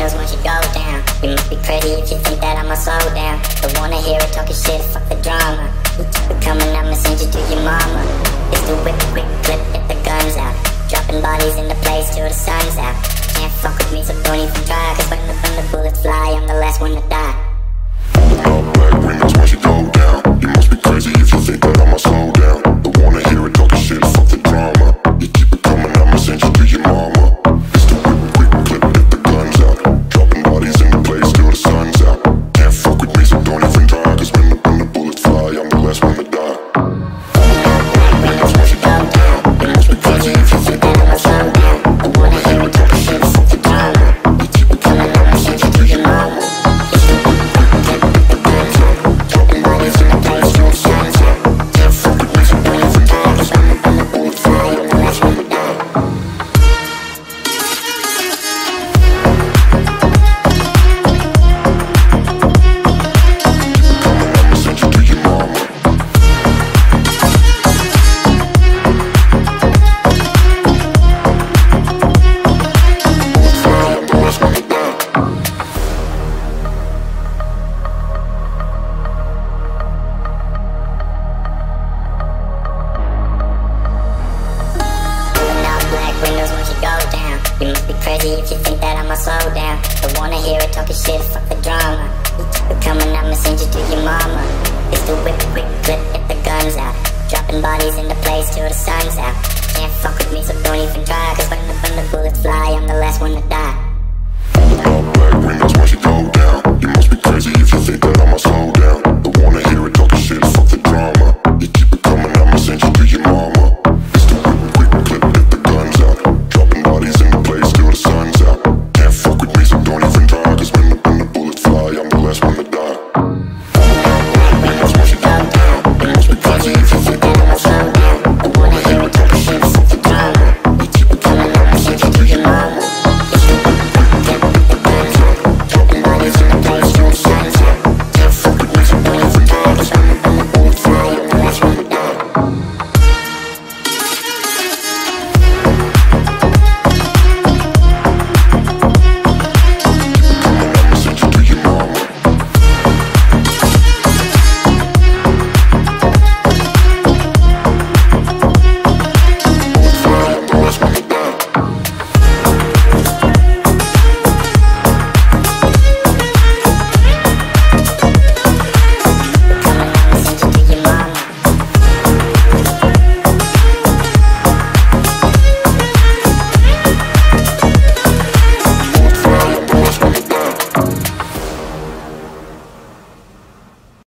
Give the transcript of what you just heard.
windows once you go down. You must be crazy if you think that I'ma slow down. Don't wanna hear it talking shit, fuck the drama. You coming, I'ma send you to your mama. It's the whip, quick clip, get the guns out. Dropping bodies in the place till the sun's out. Can't fuck with me, so don't even try. Cause when the, when the bullets fly, I'm the last one to die. You must be crazy if you think that I'ma slow down. Don't wanna hear it talking shit, fuck the drama. You keep it coming, I'ma send you to your mama. It's the whip, quick clip, get the guns out. Dropping bodies in the place till the sun's out. Can't fuck with me, so don't even try. Cause when the, when the bullets fly, I'm the last one to die.